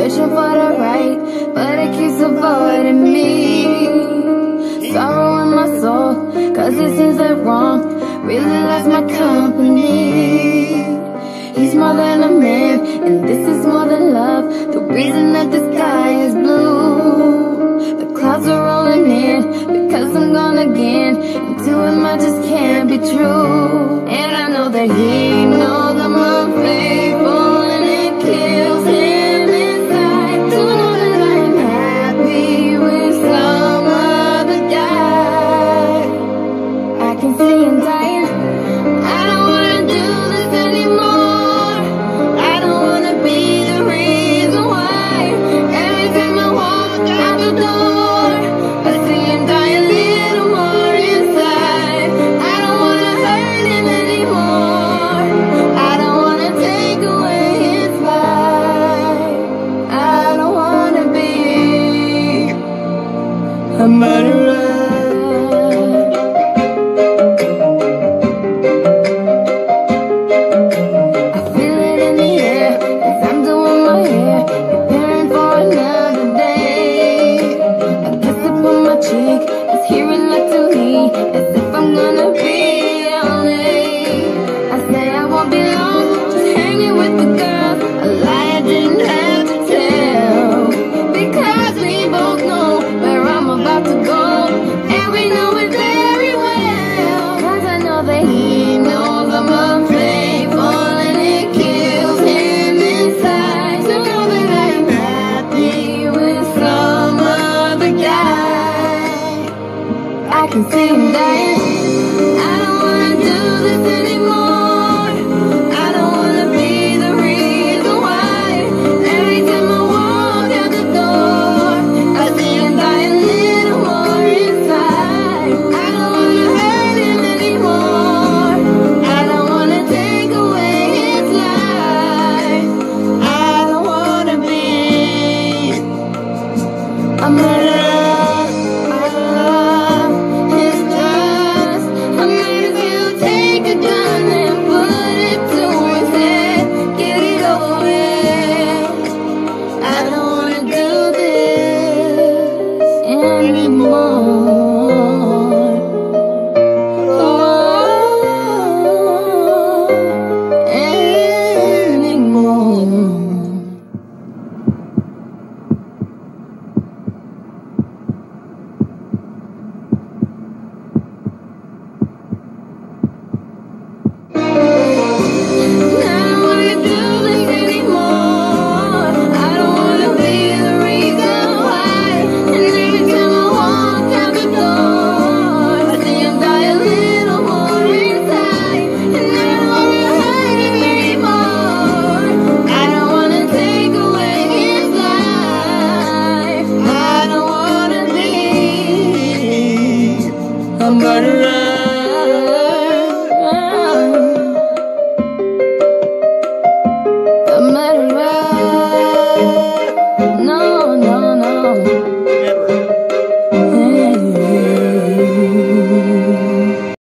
searching for the right, but it keeps avoiding me. Sorrow in my soul, cause it seems that wrong really loves my company. He's more than a man, and this is more than love. The reason that the sky is blue, the clouds are rolling in because I'm gone again. And to him, I just can't be true. And I know that he matter I'm gonna murderer.